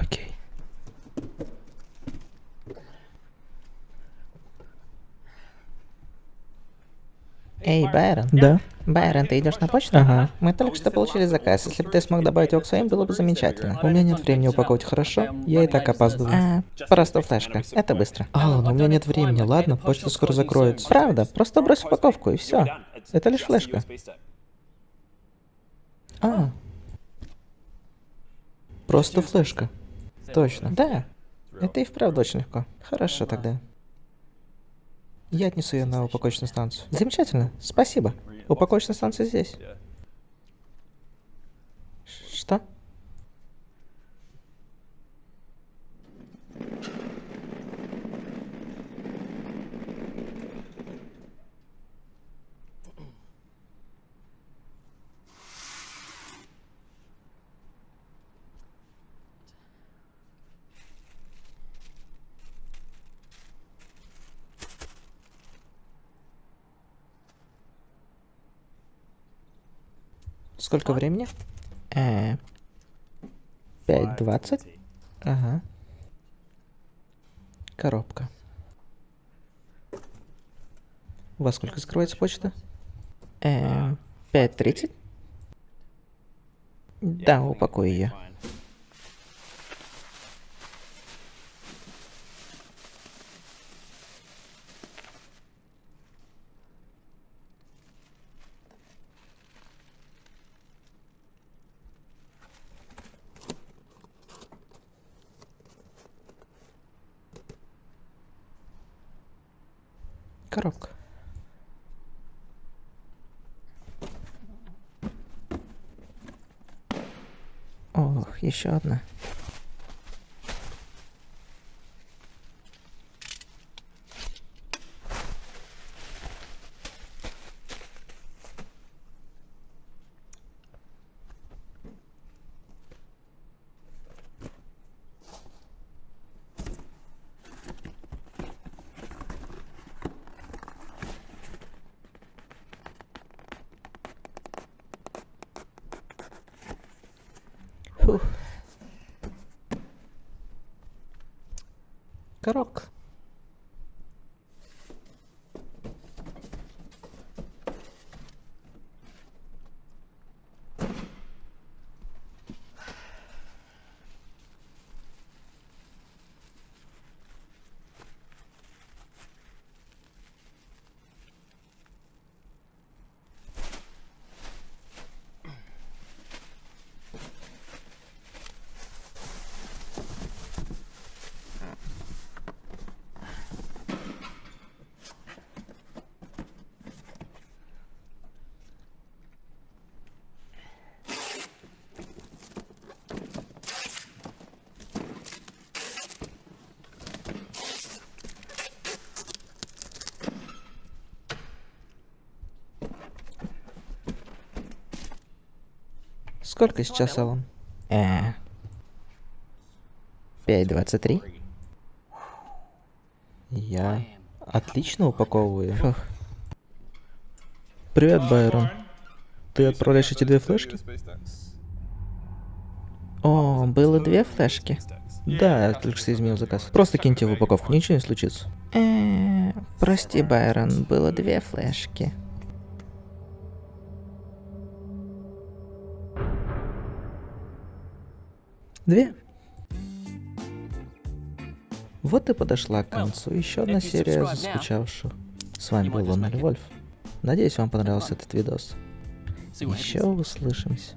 Окей. Эй, Байрон. Да? Байрон, ты идешь на почту? Ага. Мы только что получили заказ. Если бы ты смог добавить его к своим, было бы замечательно. У меня нет времени упаковать, хорошо? Я и так опаздываю. А, просто флешка. Это быстро. Алан, у меня нет времени, ладно? Почта скоро закроется. Правда, просто брось упаковку и все. Это лишь флешка. А. Просто флешка. Точно. Да. Это и вправду очень легко. Хорошо тогда. Я отнесу ее на упаковочную станцию. Замечательно. Спасибо. Упаковочная станция здесь. Что? Сколько времени? Э, Пять двадцать? Ага. Коробка. Во сколько закрывается почта? Э, Пять тридцать? Да, упакуй ее. Коробка. Ох, еще одна. Фух. Сколько сейчас, Алан? Э, Пять двадцать три? Я отлично упаковываю. Фух. Привет, Байрон. Ты отправляешь эти две флешки? О, было две флешки. Да, я только что изменил заказ. Просто киньте в упаковку, ничего не случится. Э, прости, Байрон, было две флешки. Две. Вот и подошла к концу еще одна серия заскучавших. С вами был Лунель Вольф. Надеюсь, вам понравился этот видос. Еще услышимся.